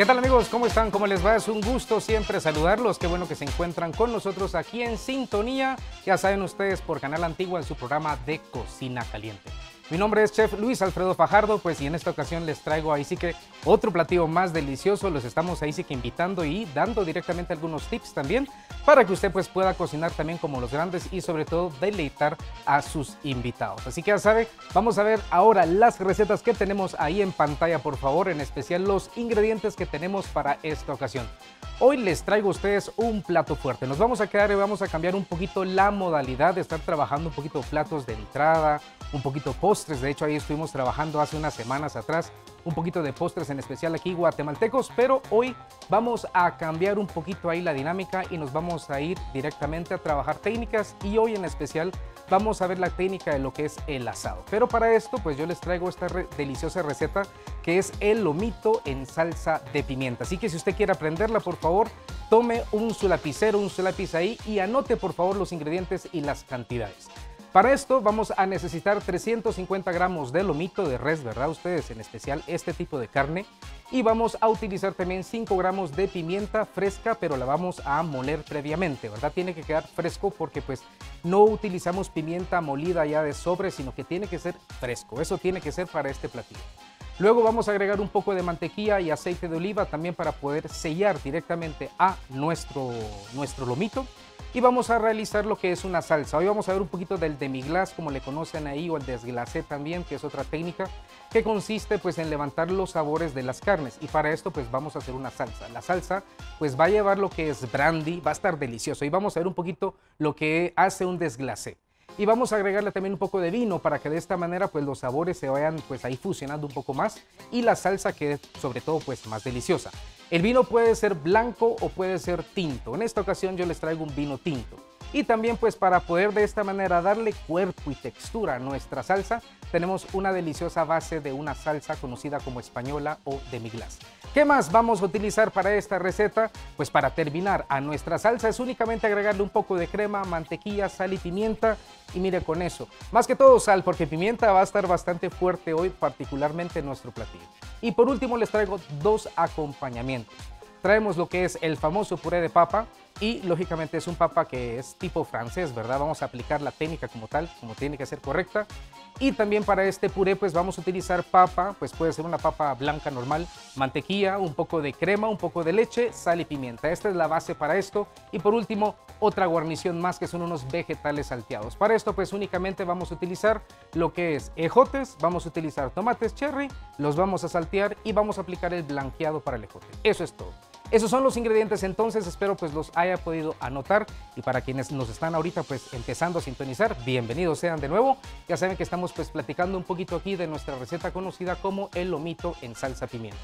¿Qué tal amigos? ¿Cómo están? ¿Cómo les va? Es un gusto siempre saludarlos. Qué bueno que se encuentran con nosotros aquí en Sintonía. Ya saben ustedes por Canal Antigua en su programa de Cocina Caliente. Mi nombre es Chef Luis Alfredo Fajardo, pues y en esta ocasión les traigo ahí sí que otro platillo más delicioso. Los estamos ahí sí que invitando y dando directamente algunos tips también para que usted pues pueda cocinar también como los grandes y sobre todo deleitar a sus invitados. Así que ya sabe, vamos a ver ahora las recetas que tenemos ahí en pantalla, por favor, en especial los ingredientes que tenemos para esta ocasión. Hoy les traigo a ustedes un plato fuerte. Nos vamos a quedar y vamos a cambiar un poquito la modalidad de estar trabajando un poquito platos de entrada, un poquito De hecho, ahí estuvimos trabajando hace unas semanas atrás un poquito de postres en especial aquí guatemaltecos, pero hoy vamos a cambiar un poquito ahí la dinámica y nos vamos a ir directamente a trabajar técnicas y hoy en especial vamos a ver la técnica de lo que es el asado. Pero para esto, pues yo les traigo esta deliciosa receta que es el lomito en salsa de pimienta. Así que si usted quiere aprenderla, por favor, tome un su lapicero, un su lápiz ahí y anote por favor los ingredientes y las cantidades. Para esto vamos a necesitar 350 gramos de lomito de res, ¿verdad? Ustedes en especial este tipo de carne. Y vamos a utilizar también 5 gramos de pimienta fresca, pero la vamos a moler previamente, ¿verdad? Tiene que quedar fresco porque pues no utilizamos pimienta molida ya de sobre, sino que tiene que ser fresco. Eso tiene que ser para este platillo. Luego vamos a agregar un poco de mantequilla y aceite de oliva también para poder sellar directamente a nuestro, nuestro lomito y vamos a realizar lo que es una salsa. Hoy vamos a ver un poquito del demi-glace, como le conocen ahí, o el desglacé también, que es otra técnica que consiste pues en levantar los sabores de las carnes y para esto pues vamos a hacer una salsa. La salsa pues va a llevar lo que es brandy, va a estar delicioso y vamos a ver un poquito lo que hace un desglacé. Y vamos a agregarle también un poco de vino para que de esta manera pues los sabores se vayan pues ahí fusionando un poco más y la salsa quede sobre todo pues más deliciosa. El vino puede ser blanco o puede ser tinto. En esta ocasión yo les traigo un vino tinto. Y también pues para poder de esta manera darle cuerpo y textura a nuestra salsa, tenemos una deliciosa base de una salsa conocida como española o demi-glace. ¿Qué más vamos a utilizar para esta receta? Pues para terminar a nuestra salsa es únicamente agregarle un poco de crema, mantequilla, sal y pimienta y mire con eso. Más que todo sal porque pimienta va a estar bastante fuerte hoy particularmente en nuestro platillo. Y por último les traigo dos acompañamientos. Traemos lo que es el famoso puré de papa y lógicamente es un papa que es tipo francés, ¿verdad? Vamos a aplicar la técnica como tal, como tiene que ser correcta. Y también para este puré pues vamos a utilizar papa, pues puede ser una papa blanca normal, mantequilla, un poco de crema, un poco de leche, sal y pimienta. Esta es la base para esto. Y por último, otra guarnición más que son unos vegetales salteados. Para esto pues únicamente vamos a utilizar lo que es ejotes, vamos a utilizar tomates cherry, los vamos a saltear y vamos a aplicar el blanqueado para el ejote. Eso es todo. Esos son los ingredientes entonces, espero pues los haya podido anotar y para quienes nos están ahorita pues empezando a sintonizar, bienvenidos sean de nuevo. Ya saben que estamos pues platicando un poquito aquí de nuestra receta conocida como el lomito en salsa pimienta.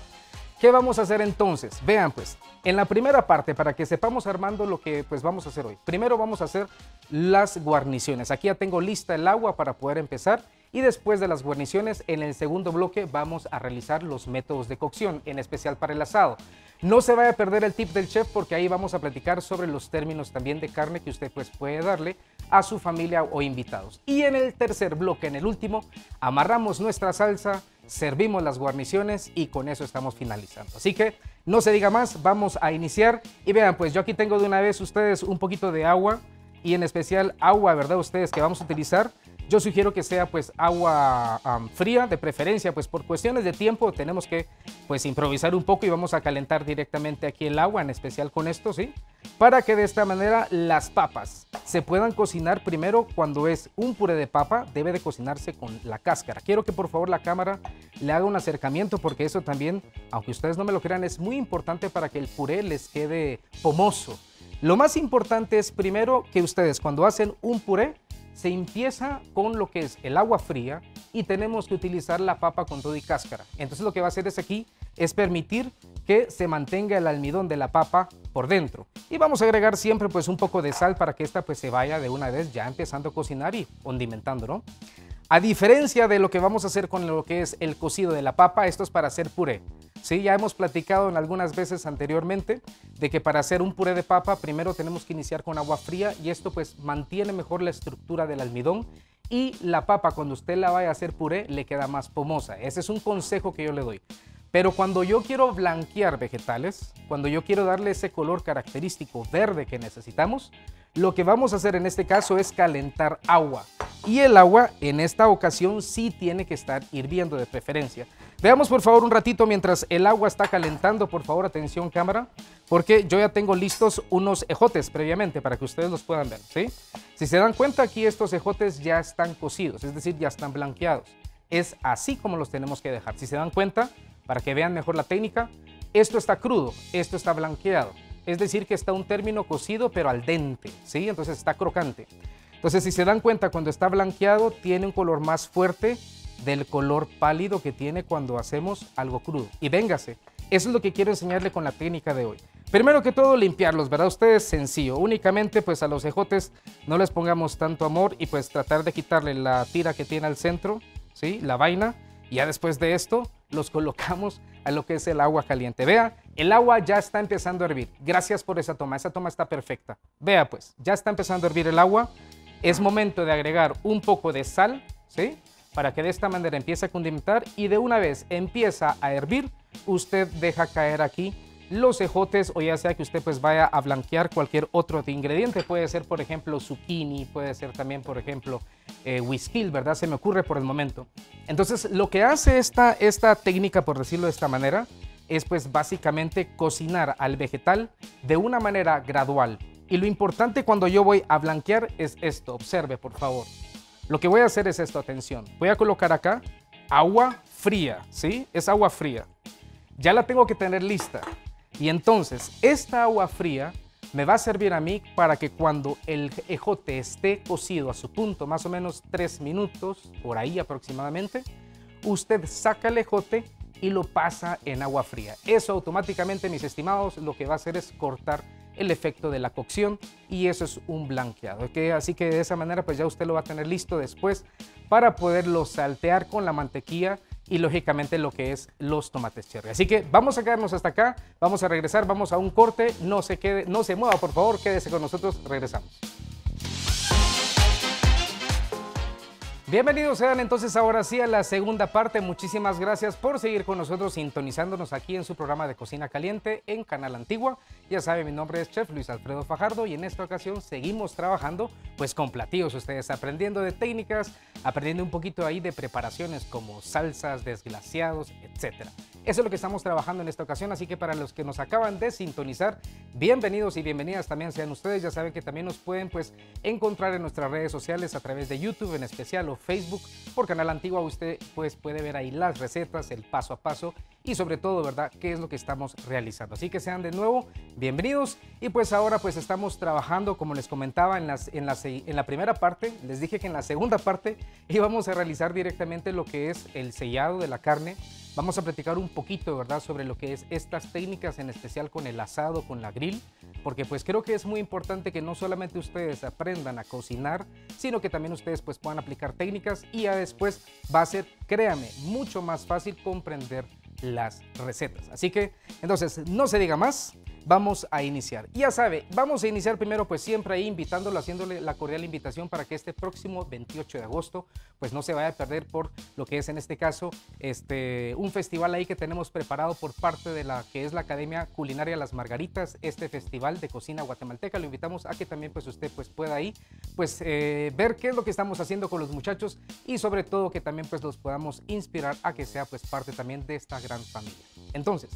¿Qué vamos a hacer entonces? Vean pues, en la primera parte, para que sepamos armando lo que pues vamos a hacer hoy. Primero vamos a hacer las guarniciones. Aquí ya tengo lista el agua para poder empezar y después de las guarniciones, en el segundo bloque vamos a realizar los métodos de cocción, en especial para el asado. No se vaya a perder el tip del chef porque ahí vamos a platicar sobre los términos también de carne que usted pues puede darle a su familia o invitados. Y en el tercer bloque, en el último, amarramos nuestra salsa, servimos las guarniciones y con eso estamos finalizando. Así que no se diga más, vamos a iniciar y vean pues yo aquí tengo de una vez ustedes un poquito de agua y en especial agua, ¿verdad? Ustedes que vamos a utilizar yo sugiero que sea pues agua fría, de preferencia, pues por cuestiones de tiempo tenemos que pues improvisar un poco y vamos a calentar directamente aquí el agua, en especial con esto, ¿sí? Para que de esta manera las papas se puedan cocinar primero cuando es un puré de papa, debe de cocinarse con la cáscara. Quiero que por favor la cámara le haga un acercamiento porque eso también, aunque ustedes no me lo crean, es muy importante para que el puré les quede pomoso. Lo más importante es primero que ustedes cuando hacen un puré se empieza con lo que es el agua fría y tenemos que utilizar la papa con todo y cáscara. Entonces lo que va a hacer es aquí es permitir que se mantenga el almidón de la papa por dentro. Y vamos a agregar siempre pues un poco de sal para que esta pues se vaya de una vez ya empezando a cocinar y condimentando, ¿no? A diferencia de lo que vamos a hacer con lo que es el cocido de la papa, esto es para hacer puré. Sí, ya hemos platicado en algunas veces anteriormente de que para hacer un puré de papa primero tenemos que iniciar con agua fría y esto pues mantiene mejor la estructura del almidón y la papa cuando usted la vaya a hacer puré le queda más pomosa. Ese es un consejo que yo le doy. Pero cuando yo quiero blanquear vegetales, cuando yo quiero darle ese color característico verde que necesitamos, lo que vamos a hacer en este caso es calentar agua. Y el agua en esta ocasión sí tiene que estar hirviendo de preferencia. Veamos por favor un ratito mientras el agua está calentando, por favor atención cámara, porque yo ya tengo listos unos ejotes previamente para que ustedes los puedan ver. Si se dan cuenta aquí estos ejotes ya están cocidos, es decir, ya están blanqueados. Es así como los tenemos que dejar. Si se dan cuenta, para que vean mejor la técnica, esto está crudo, esto está blanqueado. Es decir, que está un término cocido pero al dente, ¿sí? Entonces está crocante. Entonces, si se dan cuenta, cuando está blanqueado, tiene un color más fuerte del color pálido que tiene cuando hacemos algo crudo. Y véngase, eso es lo que quiero enseñarle con la técnica de hoy. Primero que todo, limpiarlos, ¿verdad? Ustedes sencillo. Únicamente, pues a los ejotes no les pongamos tanto amor y pues tratar de quitarle la tira que tiene al centro, ¿sí? La vaina. Y ya después de esto, los colocamos a lo que es el agua caliente. Vea, el agua ya está empezando a hervir. Gracias por esa toma, esa toma está perfecta. Vea pues, ya está empezando a hervir el agua. Es momento de agregar un poco de sal, ¿sí? Para que de esta manera empiece a condimentar y de una vez empieza a hervir, usted deja caer aquí los ejotes o ya sea que usted pues vaya a blanquear cualquier otro ingrediente. Puede ser por ejemplo zucchini, puede ser también por ejemplo eh, whisky, ¿verdad? Se me ocurre por el momento. Entonces lo que hace esta, esta técnica, por decirlo de esta manera, es pues básicamente cocinar al vegetal de una manera gradual. Y lo importante cuando yo voy a blanquear es esto, observe por favor. Lo que voy a hacer es esto, atención. Voy a colocar acá agua fría, ¿sí? Es agua fría. Ya la tengo que tener lista. Y entonces, esta agua fría me va a servir a mí para que cuando el ejote esté cocido a su punto, más o menos 3 minutos, por ahí aproximadamente, usted saca el ejote y lo pasa en agua fría. Eso automáticamente, mis estimados, lo que va a hacer es cortar el efecto de la cocción y eso es un blanqueado. Así que de esa manera pues ya usted lo va a tener listo después para poderlo saltear con la mantequilla y lógicamente lo que es los tomates cherry. Así que vamos a quedarnos hasta acá, vamos a regresar, vamos a un corte, no se quede, no se mueva por favor, quédese con nosotros, regresamos. Bienvenidos sean entonces ahora sí a la segunda parte. Muchísimas gracias por seguir con nosotros sintonizándonos aquí en su programa de Cocina Caliente en Canal Antigua. Ya saben, mi nombre es Chef Luis Alfredo Fajardo y en esta ocasión seguimos trabajando pues con platillos ustedes, aprendiendo de técnicas, aprendiendo un poquito ahí de preparaciones como salsas, desglaciados, etcétera. Eso es lo que estamos trabajando en esta ocasión, así que para los que nos acaban de sintonizar, bienvenidos y bienvenidas también sean ustedes. Ya saben que también nos pueden pues encontrar en nuestras redes sociales a través de YouTube en especial o Facebook. Por Canal Antigua usted pues puede ver ahí las recetas, el paso a paso y sobre todo, ¿verdad?, qué es lo que estamos realizando. Así que sean de nuevo bienvenidos y pues ahora pues estamos trabajando, como les comentaba en, las, en, la, en la primera parte, les dije que en la segunda parte íbamos a realizar directamente lo que es el sellado de la carne Vamos a platicar un poquito, ¿verdad?, sobre lo que es estas técnicas, en especial con el asado, con la grill, porque pues creo que es muy importante que no solamente ustedes aprendan a cocinar, sino que también ustedes pues puedan aplicar técnicas y ya después va a ser, créame, mucho más fácil comprender las recetas. Así que, entonces, no se diga más, vamos a iniciar. Ya sabe, vamos a iniciar primero pues siempre ahí invitándolo, haciéndole la cordial invitación para que este próximo 28 de agosto pues no se vaya a perder por lo que es en este caso este, un festival ahí que tenemos preparado por parte de la que es la Academia Culinaria Las Margaritas, este festival de cocina guatemalteca. Lo invitamos a que también pues usted pues pueda ahí pues eh, ver qué es lo que estamos haciendo con los muchachos y sobre todo que también pues los podamos inspirar a que sea pues parte también de esta gran familia. Entonces,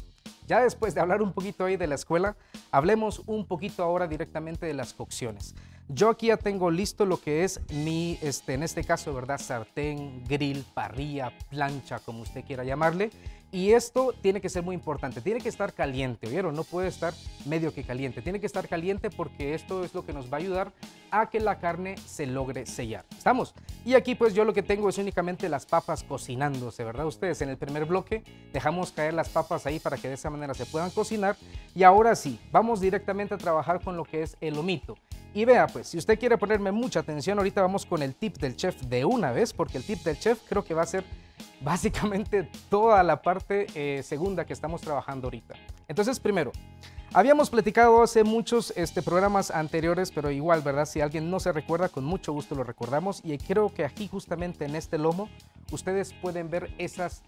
ya después de hablar un poquito ahí de la escuela, hablemos un poquito ahora directamente de las cocciones. Yo aquí ya tengo listo lo que es mi, este, en este caso, ¿verdad? Sartén, grill, parrilla, plancha, como usted quiera llamarle. Y esto tiene que ser muy importante, tiene que estar caliente, ¿vieron? No puede estar medio que caliente, tiene que estar caliente porque esto es lo que nos va a ayudar a que la carne se logre sellar. ¿Estamos? Y aquí pues yo lo que tengo es únicamente las papas cocinándose, ¿verdad? Ustedes en el primer bloque dejamos caer las papas ahí para que de esa manera se puedan cocinar. Y ahora sí, vamos directamente a trabajar con lo que es el lomito. Y vea, pues, si usted quiere ponerme mucha atención, ahorita vamos con el tip del chef de una vez, porque el tip del chef creo que va a ser básicamente toda la parte eh, segunda que estamos trabajando ahorita. Entonces, primero, habíamos platicado hace muchos este, programas anteriores, pero igual, ¿verdad? Si alguien no se recuerda, con mucho gusto lo recordamos. Y creo que aquí, justamente en este lomo, ustedes pueden ver esas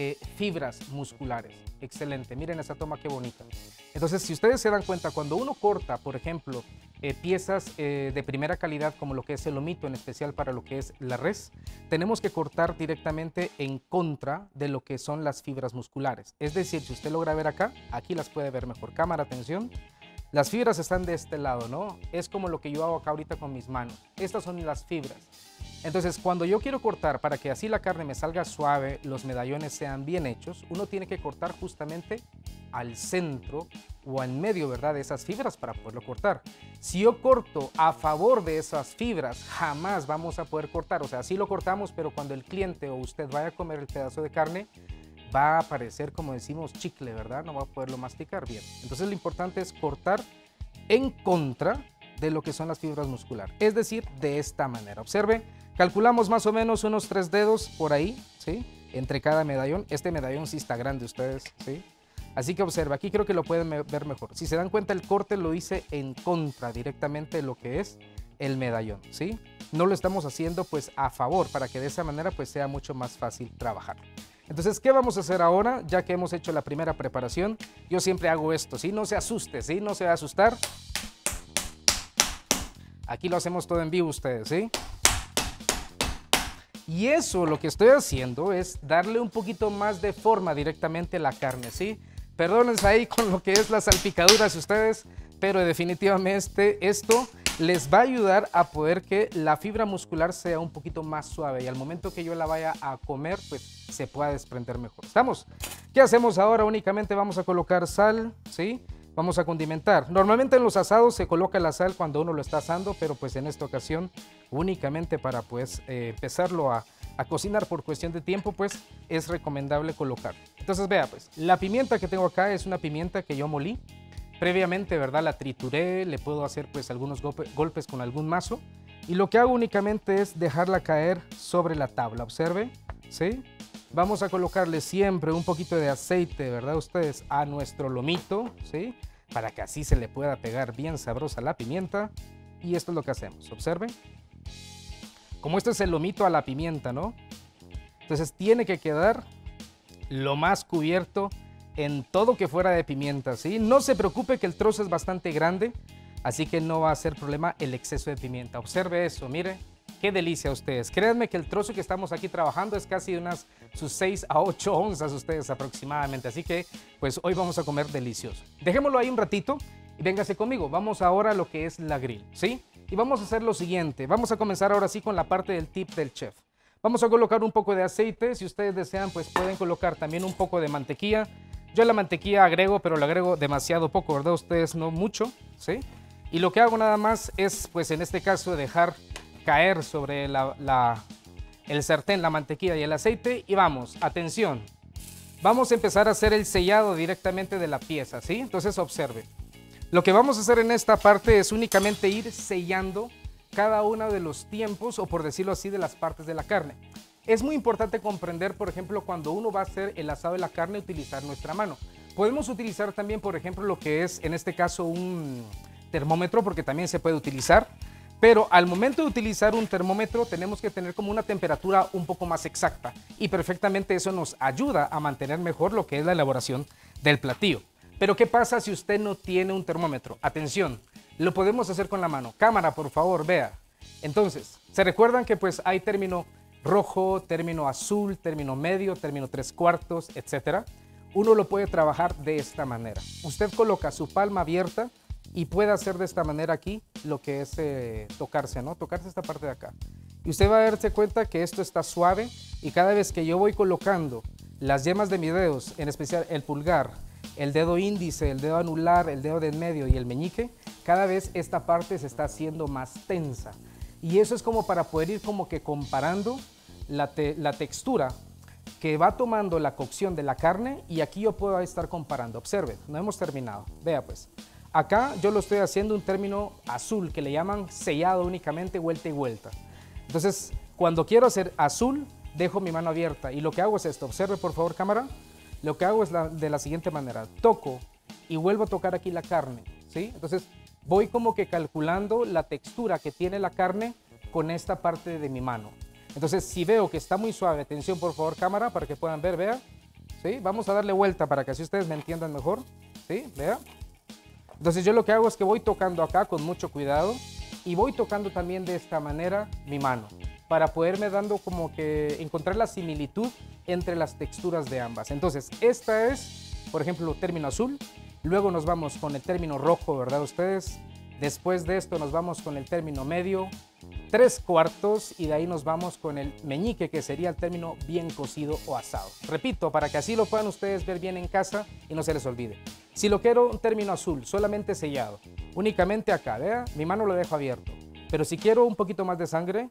eh, fibras musculares. Excelente, miren esa toma qué bonita. Entonces, si ustedes se dan cuenta, cuando uno corta, por ejemplo, eh, piezas eh, de primera calidad como lo que es el lomito, en especial para lo que es la res, tenemos que cortar directamente en contra de lo que son las fibras musculares. Es decir, si usted logra ver acá, aquí las puede ver mejor. Cámara, atención. Las fibras están de este lado, ¿no? Es como lo que yo hago acá ahorita con mis manos. Estas son las fibras. Entonces, cuando yo quiero cortar para que así la carne me salga suave, los medallones sean bien hechos, uno tiene que cortar justamente al centro o al medio, ¿verdad? De esas fibras para poderlo cortar. Si yo corto a favor de esas fibras, jamás vamos a poder cortar. O sea, sí lo cortamos, pero cuando el cliente o usted vaya a comer el pedazo de carne, va a aparecer, como decimos, chicle, ¿verdad? No va a poderlo masticar bien. Entonces, lo importante es cortar en contra de lo que son las fibras musculares. Es decir, de esta manera. Observe, calculamos más o menos unos tres dedos por ahí, ¿sí? Entre cada medallón. Este medallón sí está grande, ustedes, ¿sí? Así que observa, aquí creo que lo pueden ver mejor. Si se dan cuenta, el corte lo hice en contra directamente de lo que es el medallón, ¿sí? No lo estamos haciendo pues a favor para que de esa manera pues sea mucho más fácil trabajar. Entonces, ¿qué vamos a hacer ahora? Ya que hemos hecho la primera preparación, yo siempre hago esto, ¿sí? No se asuste, ¿sí? No se va a asustar. Aquí lo hacemos todo en vivo ustedes, ¿sí? Y eso lo que estoy haciendo es darle un poquito más de forma directamente a la carne, ¿sí? Perdónense ahí con lo que es las salpicaduras ustedes, pero definitivamente esto les va a ayudar a poder que la fibra muscular sea un poquito más suave y al momento que yo la vaya a comer, pues se pueda desprender mejor. ¿Estamos? ¿Qué hacemos ahora? Únicamente vamos a colocar sal, ¿sí? Vamos a condimentar. Normalmente en los asados se coloca la sal cuando uno lo está asando, pero pues en esta ocasión únicamente para pues eh, empezarlo a, a cocinar por cuestión de tiempo, pues es recomendable colocar. Entonces vea pues, la pimienta que tengo acá es una pimienta que yo molí, Previamente, ¿verdad? La trituré, le puedo hacer pues algunos golpes con algún mazo. Y lo que hago únicamente es dejarla caer sobre la tabla. Observe, ¿sí? Vamos a colocarle siempre un poquito de aceite, ¿verdad? Ustedes a nuestro lomito, ¿sí? Para que así se le pueda pegar bien sabrosa la pimienta. Y esto es lo que hacemos, observen. Como esto es el lomito a la pimienta, ¿no? Entonces tiene que quedar lo más cubierto en todo que fuera de pimienta, ¿sí? No se preocupe que el trozo es bastante grande, así que no va a ser problema el exceso de pimienta. Observe eso, mire, qué delicia ustedes. Créanme que el trozo que estamos aquí trabajando es casi unas sus 6 a 8 onzas ustedes aproximadamente, así que pues hoy vamos a comer delicioso. Dejémoslo ahí un ratito y véngase conmigo. Vamos ahora a lo que es la grill, ¿sí? Y vamos a hacer lo siguiente, vamos a comenzar ahora sí con la parte del tip del chef. Vamos a colocar un poco de aceite, si ustedes desean pues pueden colocar también un poco de mantequilla, yo la mantequilla agrego, pero la agrego demasiado poco, ¿verdad? Ustedes no mucho, ¿sí? Y lo que hago nada más es, pues en este caso, dejar caer sobre el sartén la mantequilla y el aceite. Y vamos, atención, vamos a empezar a hacer el sellado directamente de la pieza, ¿sí? Entonces observe. Lo que vamos a hacer en esta parte es únicamente ir sellando cada uno de los tiempos, o por decirlo así, de las partes de la carne. Es muy importante comprender, por ejemplo, cuando uno va a hacer el asado de la carne, utilizar nuestra mano. Podemos utilizar también, por ejemplo, lo que es, en este caso, un termómetro, porque también se puede utilizar. Pero al momento de utilizar un termómetro tenemos que tener como una temperatura un poco más exacta y perfectamente eso nos ayuda a mantener mejor lo que es la elaboración del platillo. Pero ¿qué pasa si usted no tiene un termómetro? Atención, lo podemos hacer con la mano. Cámara, por favor, vea. Entonces, ¿se recuerdan que pues hay término rojo, término azul, término medio, término tres cuartos, etcétera, uno lo puede trabajar de esta manera. Usted coloca su palma abierta y puede hacer de esta manera aquí lo que es eh, tocarse, ¿no? Tocarse esta parte de acá. Y usted va a darse cuenta que esto está suave y cada vez que yo voy colocando las yemas de mis dedos, en especial el pulgar, el dedo índice, el dedo anular, el dedo del medio y el meñique, cada vez esta parte se está haciendo más tensa. Y eso es como para poder ir como que comparando la, textura que va tomando la cocción de la carne y aquí yo puedo estar comparando. Observe, no hemos terminado. Vea pues, acá yo lo estoy haciendo un término azul que le llaman sellado únicamente vuelta y vuelta. Entonces, cuando quiero hacer azul, dejo mi mano abierta y lo que hago es esto. Observe por favor cámara. Lo que hago es de la siguiente manera. Toco y vuelvo a tocar aquí la carne. ¿sí? Entonces, voy como que calculando la textura que tiene la carne con esta parte de mi mano. Entonces, si veo que está muy suave, atención por favor cámara para que puedan ver, vea, ¿sí? Vamos a darle vuelta para que así ustedes me entiendan mejor, ¿sí? Vea. Entonces yo lo que hago es que voy tocando acá con mucho cuidado y voy tocando también de esta manera mi mano para poderme dando como que encontrar la similitud entre las texturas de ambas. Entonces, esta es, por ejemplo, término azul, luego nos vamos con el término rojo, ¿verdad ustedes? Después de esto nos vamos con el término medio, tres cuartos y de ahí nos vamos con el meñique que sería el término bien cocido o asado. Repito, para que así lo puedan ustedes ver bien en casa y no se les olvide. Si lo quiero un término azul, solamente sellado, únicamente acá, vea, mi mano lo dejo abierto. Pero si quiero un poquito más de sangre,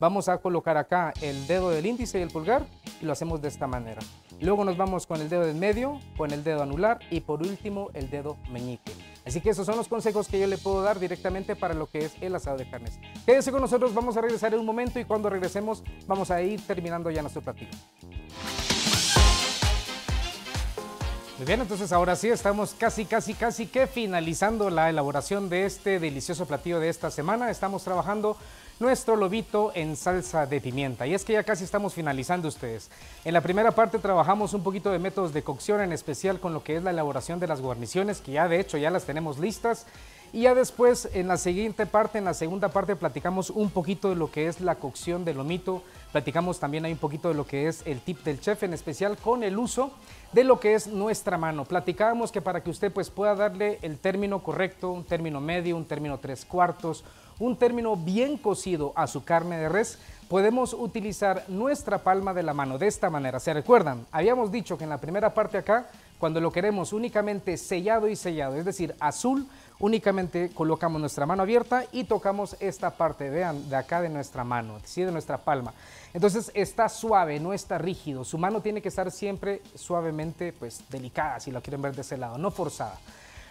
Vamos a colocar acá el dedo del índice y el pulgar y lo hacemos de esta manera. Luego nos vamos con el dedo del medio, con el dedo anular y por último el dedo meñique. Así que esos son los consejos que yo le puedo dar directamente para lo que es el asado de carnes. Quédense con nosotros, vamos a regresar en un momento y cuando regresemos vamos a ir terminando ya nuestro platillo. Muy bien, entonces ahora sí estamos casi, casi, casi que finalizando la elaboración de este delicioso platillo de esta semana. Estamos trabajando nuestro lobito en salsa de pimienta. Y es que ya casi estamos finalizando ustedes. En la primera parte trabajamos un poquito de métodos de cocción, en especial con lo que es la elaboración de las guarniciones, que ya de hecho ya las tenemos listas. Y ya después, en la siguiente parte, en la segunda parte, platicamos un poquito de lo que es la cocción del lomito. Platicamos también ahí un poquito de lo que es el tip del chef, en especial con el uso de lo que es nuestra mano. Platicábamos que para que usted pues pueda darle el término correcto, un término medio, un término tres cuartos, un término bien cocido a su carne de res, podemos utilizar nuestra palma de la mano de esta manera. ¿Se recuerdan? Habíamos dicho que en la primera parte acá, cuando lo queremos únicamente sellado y sellado, es decir, azul, únicamente colocamos nuestra mano abierta y tocamos esta parte, vean, de acá de nuestra mano, ¿sí? de nuestra palma. Entonces está suave, no está rígido. Su mano tiene que estar siempre suavemente, pues delicada, si lo quieren ver de ese lado, no forzada.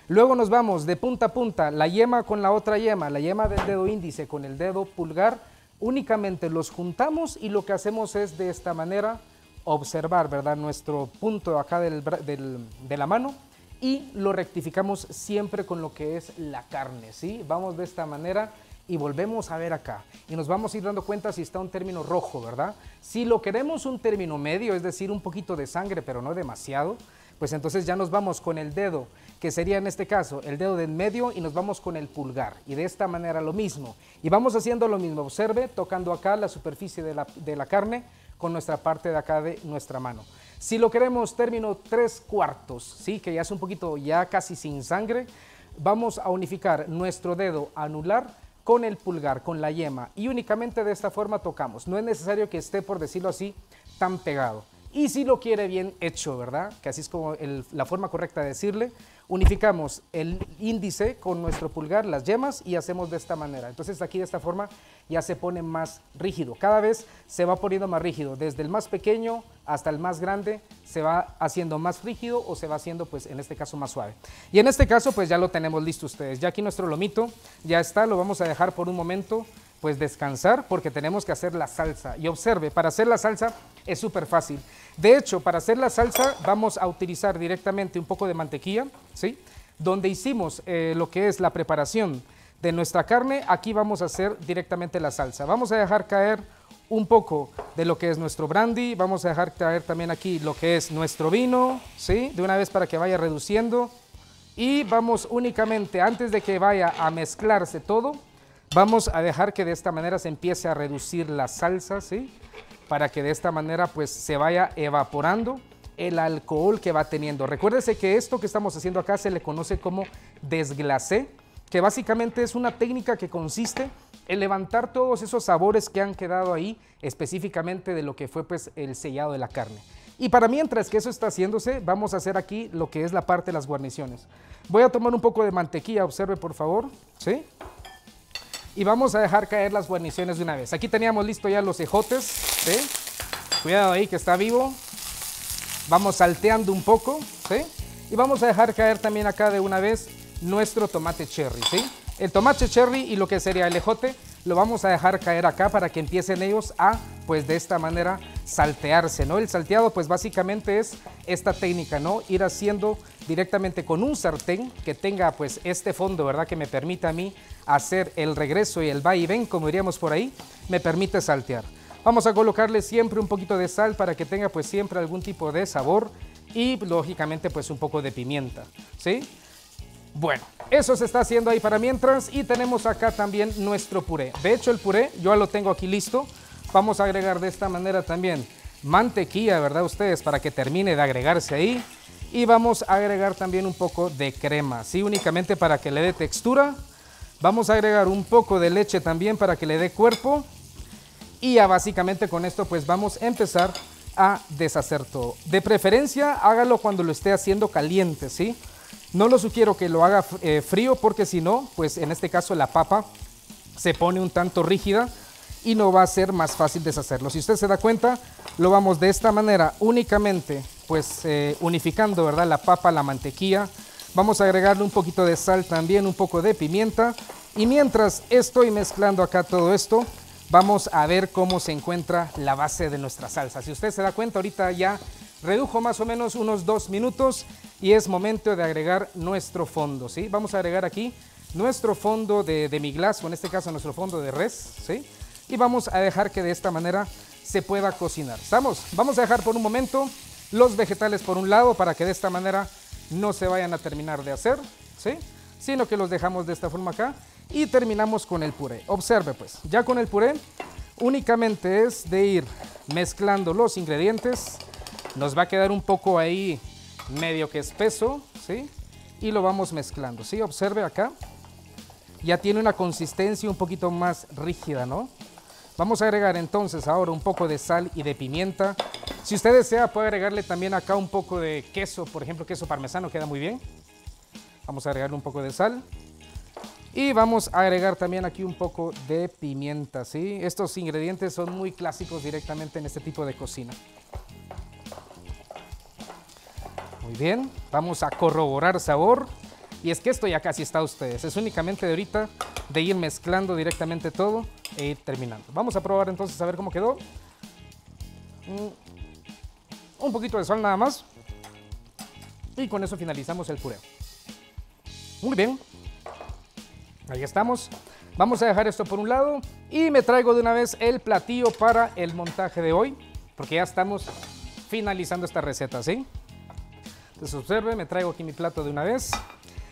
Luego nos vamos de punta a punta, la yema con la otra yema, la yema del dedo índice con el dedo pulgar, únicamente los juntamos y lo que hacemos es de esta manera observar, ¿verdad? Nuestro punto acá de la mano y lo rectificamos siempre con lo que es la carne, ¿sí? Vamos de esta manera y volvemos a ver acá y nos vamos a ir dando cuenta si está un término rojo, ¿verdad? Si lo queremos un término medio, es decir, un poquito de sangre, pero no demasiado, pues entonces ya nos vamos con el dedo, que sería en este caso el dedo del medio y nos vamos con el pulgar. Y de esta manera lo mismo. Y vamos haciendo lo mismo, observe, tocando acá la superficie de la, de la carne con nuestra parte de acá de nuestra mano. Si lo queremos término tres cuartos, ¿sí? que ya es un poquito ya casi sin sangre, vamos a unificar nuestro dedo anular con el pulgar, con la yema y únicamente de esta forma tocamos. No es necesario que esté, por decirlo así, tan pegado. Y si lo quiere bien hecho, ¿verdad? Que así es como la forma correcta de decirle. Unificamos el índice con nuestro pulgar, las yemas, y hacemos de esta manera. Entonces aquí de esta forma ya se pone más rígido. Cada vez se va poniendo más rígido. Desde el más pequeño hasta el más grande se va haciendo más rígido o se va haciendo, pues en este caso, más suave. Y en este caso, pues ya lo tenemos listo ustedes. Ya aquí nuestro lomito ya está. Lo vamos a dejar por un momento pues descansar porque tenemos que hacer la salsa. Y observe, para hacer la salsa es súper fácil. De hecho, para hacer la salsa vamos a utilizar directamente un poco de mantequilla, ¿sí? Donde hicimos eh, lo que es la preparación de nuestra carne, aquí vamos a hacer directamente la salsa. Vamos a dejar caer un poco de lo que es nuestro brandy, vamos a dejar caer también aquí lo que es nuestro vino, ¿sí? De una vez para que vaya reduciendo. Y vamos únicamente, antes de que vaya a mezclarse todo, Vamos a dejar que de esta manera se empiece a reducir la salsa, ¿sí? Para que de esta manera pues se vaya evaporando el alcohol que va teniendo. Recuérdese que esto que estamos haciendo acá se le conoce como desglacé, que básicamente es una técnica que consiste en levantar todos esos sabores que han quedado ahí, específicamente de lo que fue pues el sellado de la carne. Y para mientras que eso está haciéndose, vamos a hacer aquí lo que es la parte de las guarniciones. Voy a tomar un poco de mantequilla, observe por favor, ¿sí? Y vamos a dejar caer las guarniciones de una vez. Aquí teníamos listo ya los ejotes, ¿sí? Cuidado ahí que está vivo. Vamos salteando un poco, ¿sí? Y vamos a dejar caer también acá de una vez nuestro tomate cherry, ¿sí? El tomate cherry y lo que sería el ejote lo vamos a dejar caer acá para que empiecen ellos a, pues de esta manera, saltearse, ¿no? El salteado, pues básicamente es esta técnica, ¿no? Ir haciendo directamente con un sartén que tenga, pues, este fondo, ¿verdad? Que me permita a mí hacer el regreso y el va y ven, como diríamos por ahí, me permite saltear. Vamos a colocarle siempre un poquito de sal para que tenga pues siempre algún tipo de sabor y lógicamente pues un poco de pimienta, ¿sí? Bueno, eso se está haciendo ahí para mientras y tenemos acá también nuestro puré. De hecho el puré yo lo tengo aquí listo. Vamos a agregar de esta manera también mantequilla, ¿verdad ustedes? Para que termine de agregarse ahí. Y vamos a agregar también un poco de crema, ¿sí? Únicamente para que le dé textura. Vamos a agregar un poco de leche también para que le dé cuerpo. Y ya básicamente con esto pues vamos a empezar a deshacer todo. De preferencia hágalo cuando lo esté haciendo caliente, ¿sí? No lo sugiero que lo haga eh, frío porque si no, pues en este caso la papa se pone un tanto rígida y no va a ser más fácil deshacerlo. Si usted se da cuenta, lo vamos de esta manera únicamente pues eh, unificando, ¿verdad? La papa, la mantequilla. Vamos a agregarle un poquito de sal también, un poco de pimienta. Y mientras estoy mezclando acá todo esto, vamos a ver cómo se encuentra la base de nuestra salsa. Si usted se da cuenta, ahorita ya redujo más o menos unos dos minutos y es momento de agregar nuestro fondo, ¿sí? Vamos a agregar aquí nuestro fondo de, de glass, o en este caso nuestro fondo de res, ¿sí? Y vamos a dejar que de esta manera se pueda cocinar. ¿Estamos? Vamos a dejar por un momento los vegetales por un lado para que de esta manera no se vayan a terminar de hacer, ¿sí? Sino que los dejamos de esta forma acá y terminamos con el puré. Observe pues, ya con el puré únicamente es de ir mezclando los ingredientes. Nos va a quedar un poco ahí medio que espeso, ¿sí? Y lo vamos mezclando, ¿sí? Observe acá. Ya tiene una consistencia un poquito más rígida, ¿no? Vamos a agregar entonces ahora un poco de sal y de pimienta. Si usted desea puede agregarle también acá un poco de queso, por ejemplo queso parmesano, queda muy bien. Vamos a agregarle un poco de sal. Y vamos a agregar también aquí un poco de pimienta, ¿sí? Estos ingredientes son muy clásicos directamente en este tipo de cocina. Bien, vamos a corroborar sabor. Y es que esto ya casi está ustedes, es únicamente de ahorita de ir mezclando directamente todo e ir terminando. Vamos a probar entonces a ver cómo quedó. Mm, un poquito de sal nada más. Y con eso finalizamos el puré. Muy bien, Ahí estamos. Vamos a dejar esto por un lado y me traigo de una vez el platillo para el montaje de hoy, porque ya estamos finalizando esta receta, ¿sí? Entonces observe, me traigo aquí mi plato de una vez.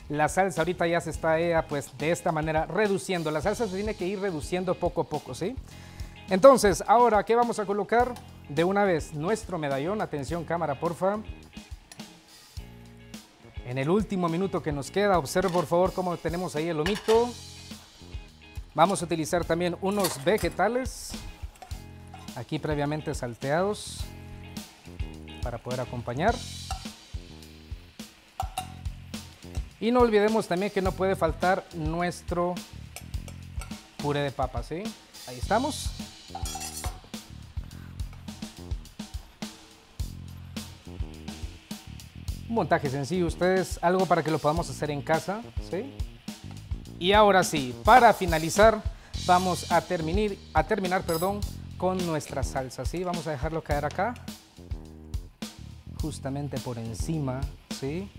La salsa ahorita ya se está eh, pues de esta manera reduciendo. La salsa se tiene que ir reduciendo poco a poco, ¿sí? Entonces, ahora, ¿qué vamos a colocar? De una vez, nuestro medallón. Atención, cámara, porfa. En el último minuto que nos queda, observe por favor cómo tenemos ahí el lomito. Vamos a utilizar también unos vegetales, aquí previamente salteados, para poder acompañar. Y no olvidemos también que no puede faltar nuestro puré de papas, ¿sí? Ahí estamos. montaje sencillo, ustedes, algo para que lo podamos hacer en casa, ¿sí? Y ahora sí, para finalizar, vamos a terminar, a terminar perdón, con nuestra salsa, ¿sí? Vamos a dejarlo caer acá, justamente por encima, ¿sí?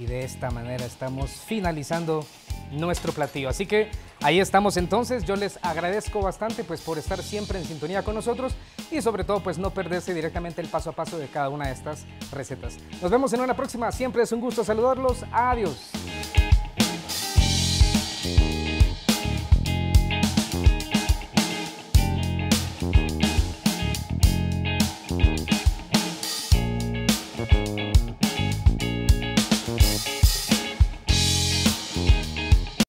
Y de esta manera estamos finalizando nuestro platillo. Así que ahí estamos entonces. Yo les agradezco bastante pues por estar siempre en sintonía con nosotros y sobre todo pues no perderse directamente el paso a paso de cada una de estas recetas. Nos vemos en una próxima. Siempre es un gusto saludarlos. Adiós.